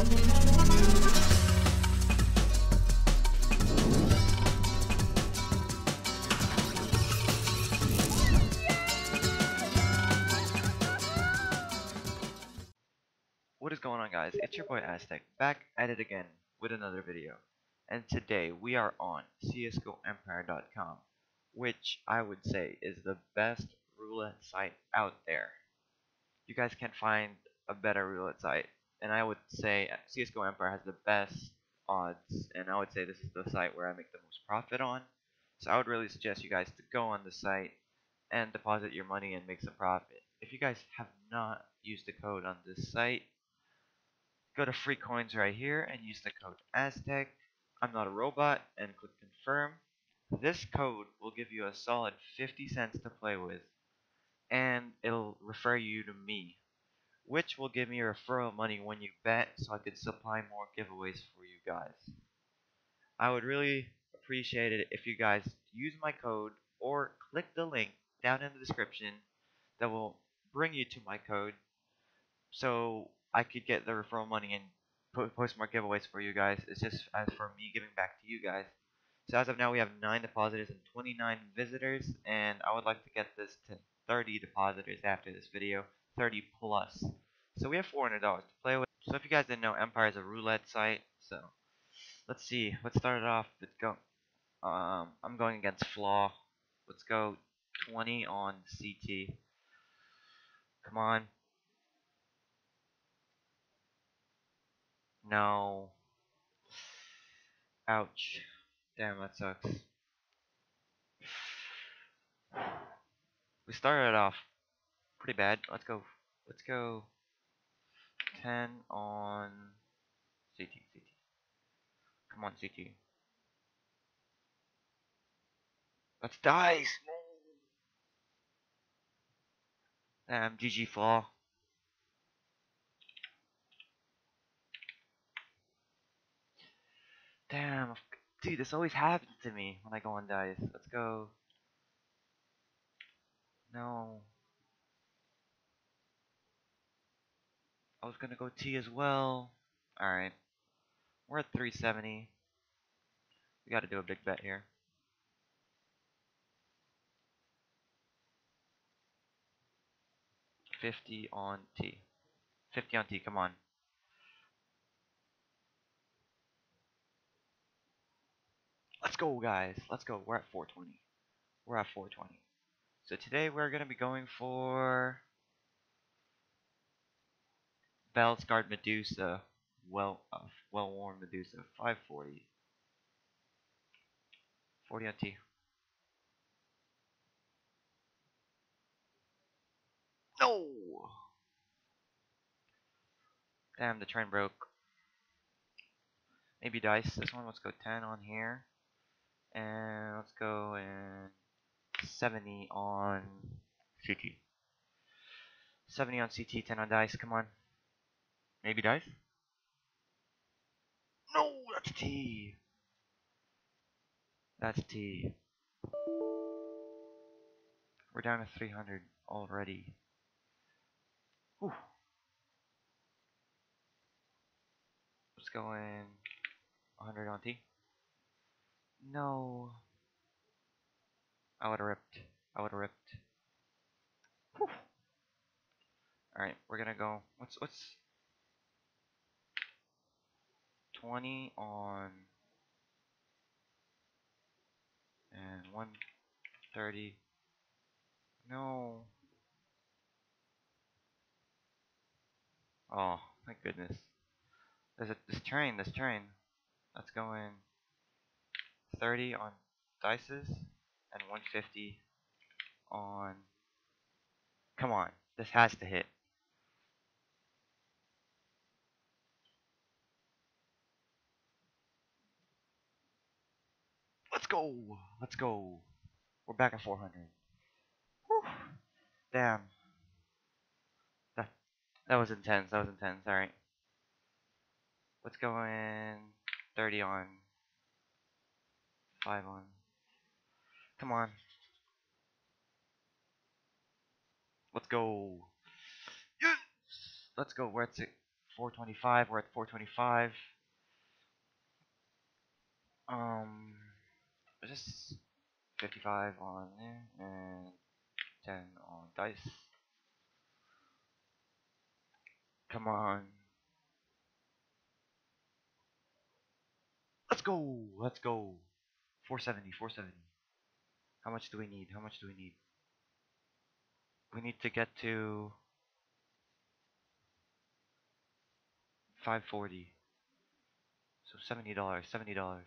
What is going on guys, it's your boy Aztec, back at it again with another video. And today we are on CSGOEmpire.com, which I would say is the best roulette site out there. You guys can't find a better roulette site, and I would say uh, CSGO Empire has the best odds, and I would say this is the site where I make the most profit on. So I would really suggest you guys to go on the site and deposit your money and make some profit. If you guys have not used the code on this site, Go to free coins right here and use the code Aztec. I'm not a robot and click confirm. This code will give you a solid 50 cents to play with and it'll refer you to me which will give me referral money when you bet so I can supply more giveaways for you guys. I would really appreciate it if you guys use my code or click the link down in the description that will bring you to my code so I could get the referral money and post more giveaways for you guys. It's just as for me giving back to you guys. So as of now, we have 9 depositors and 29 visitors, and I would like to get this to 30 depositors after this video, 30 plus. So we have $400 to play with. So if you guys didn't know, Empire is a roulette site. So let's see. Let's start it off. Let's go. Um, I'm going against Flaw. Let's go 20 on CT. Come on. No. Ouch. Damn, that sucks. We started off pretty bad. Let's go. Let's go. 10 on CT. CT. Come on, CT. Let's dice. Um, Damn, GG Flaw. Damn, dude, this always happens to me when I go on dice. Let's go. No. I was gonna go T as well. Alright. We're at 370. We gotta do a big bet here. Fifty on T. Fifty on T, come on. Let's go, guys. Let's go. We're at 420. We're at 420. So today we're going to be going for Guard Medusa. Well, uh, well-worn Medusa. 540. 40 on T. No! Damn, the train broke. Maybe dice. This one, let's go 10 on here. And let's go and 70 on CT. 70 on CT, 10 on dice, come on. Maybe dice? No, that's T. That's T. We're down to 300 already. Whew. Let's go in 100 on T. No. I would have ripped. I would have ripped. Alright, we're gonna go. What's what's 20 on and 130. No. Oh, my goodness. There's a this train, this train. that's going 30 on dices and 150 on come on this has to hit go let's go we're back at 400 Whew. damn that that was intense that was intense alright let's go in 30 on Five on. Come on. Let's go. Yes! Let's go. We're at 425. We're at 425. Um, just 55 on there and 10 on dice. Come on. Let's go. Let's go. 470. 470. How much do we need? How much do we need? We need to get to 540. So $70. $70.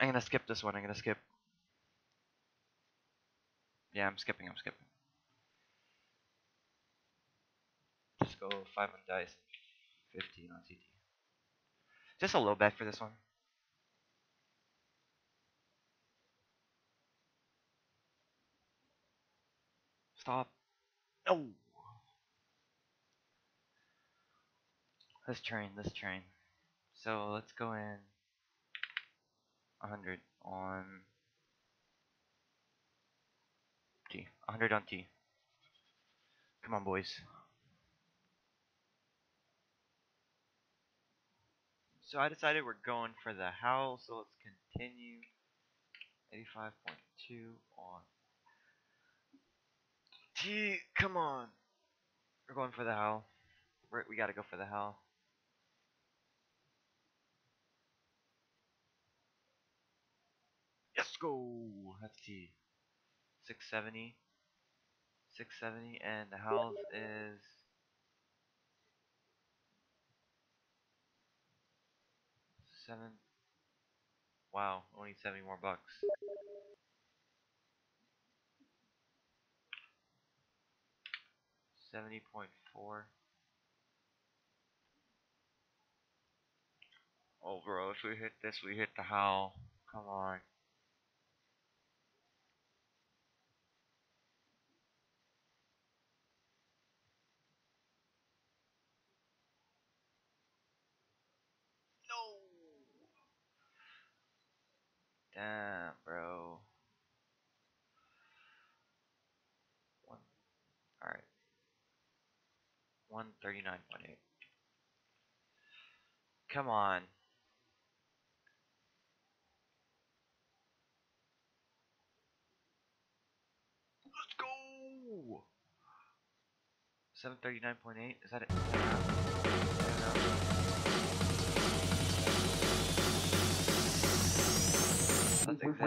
I'm gonna skip this one. I'm gonna skip. Yeah, I'm skipping. I'm skipping. Just go 5 on dice, 15 on CT. Just a low bet for this one. Stop. No. Let's train. Let's train. So let's go in 100 on T. 100 on T. Come on, boys. So I decided we're going for the howl, so let's continue. 85.2 on T. Come on. We're going for the howl. We're, we gotta go for the howl. Go. Let's see. 670. 670, and the house is seven. Wow, only 70 more bucks. Seventy point four. Oh, bro, if we hit this, we hit the howl. Come on. Damn, bro. One. All right. One thirty-nine point eight. Come on. Let's go. Seven thirty-nine point eight. Is that it?